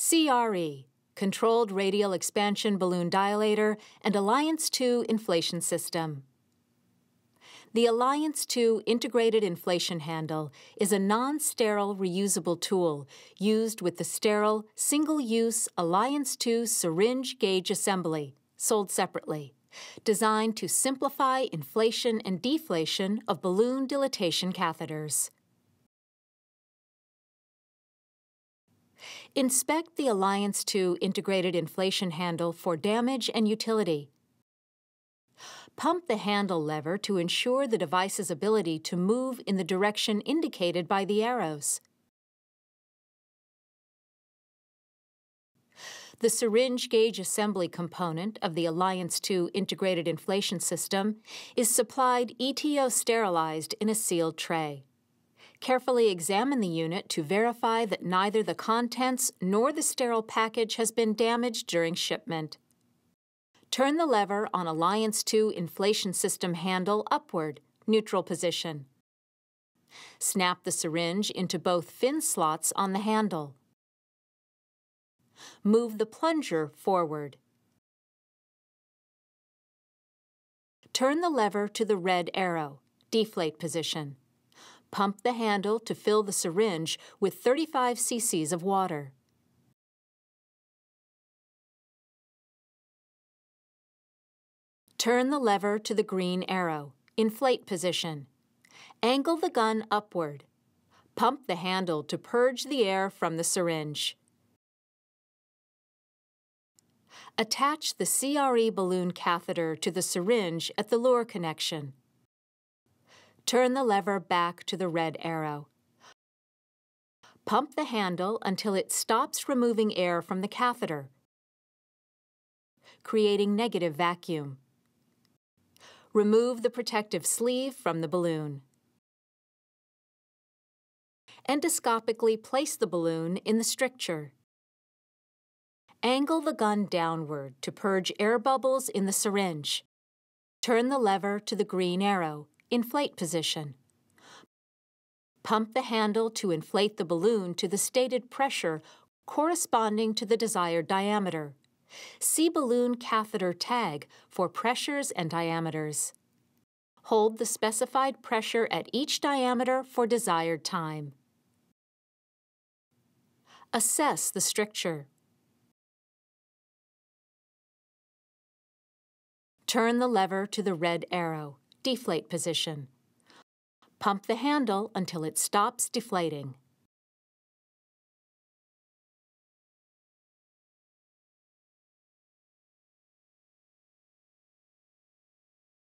CRE, Controlled Radial Expansion Balloon Dilator, and Alliance 2 Inflation System. The Alliance 2 Integrated Inflation Handle is a non-sterile reusable tool used with the sterile, single-use Alliance 2 syringe gauge assembly, sold separately, designed to simplify inflation and deflation of balloon dilatation catheters. Inspect the Alliance 2 integrated inflation handle for damage and utility. Pump the handle lever to ensure the device's ability to move in the direction indicated by the arrows. The syringe gauge assembly component of the Alliance 2 integrated inflation system is supplied ETO sterilized in a sealed tray. Carefully examine the unit to verify that neither the contents nor the sterile package has been damaged during shipment. Turn the lever on Alliance 2 inflation system handle upward, neutral position. Snap the syringe into both fin slots on the handle. Move the plunger forward. Turn the lever to the red arrow, deflate position. Pump the handle to fill the syringe with 35 cc's of water. Turn the lever to the green arrow, inflate position. Angle the gun upward. Pump the handle to purge the air from the syringe. Attach the CRE balloon catheter to the syringe at the luer connection. Turn the lever back to the red arrow. Pump the handle until it stops removing air from the catheter, creating negative vacuum. Remove the protective sleeve from the balloon. Endoscopically place the balloon in the stricture. Angle the gun downward to purge air bubbles in the syringe. Turn the lever to the green arrow, inflate position. Pump the handle to inflate the balloon to the stated pressure corresponding to the desired diameter. See balloon catheter tag for pressures and diameters. Hold the specified pressure at each diameter for desired time. Assess the stricture. Turn the lever to the red arrow, deflate position. Pump the handle until it stops deflating.